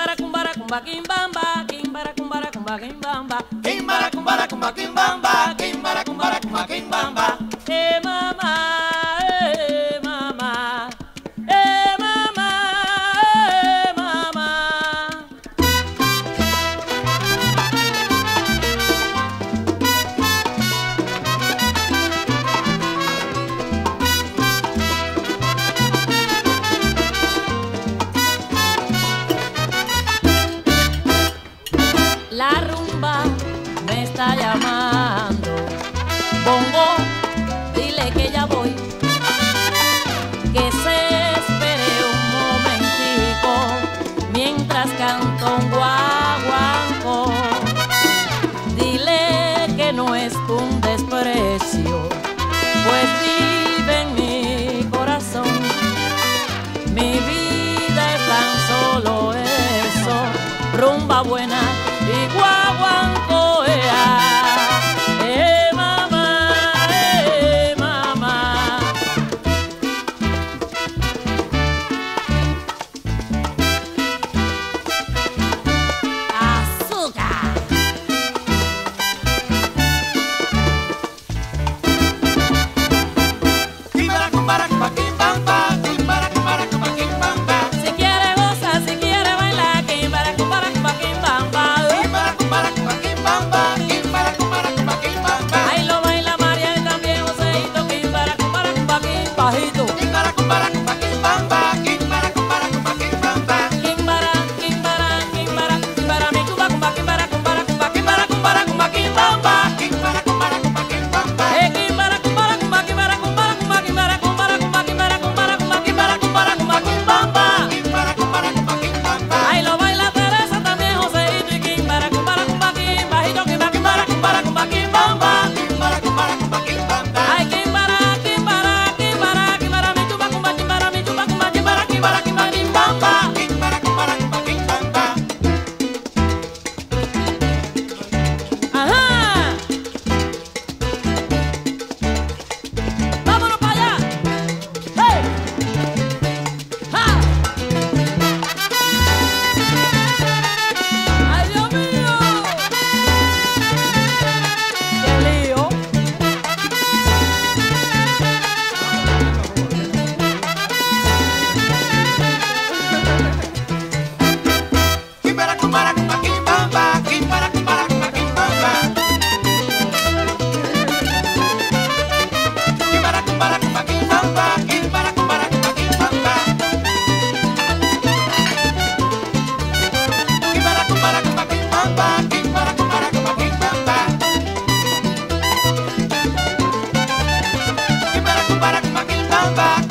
kimbara kumbara kumba kimbamba kimbara kumbara kumba kimbamba. Kimbara kumbara kumba kimbamba kimbara kumbara kumba kimbamba. La rumba me está llamando. Bongo, dile que ya voy. Que se espere un momentico mientras canto un guaguanco. Dile que no es un desprecio, pues vive en mi corazón. Mi vida es tan solo eso, rumba buena. para que back.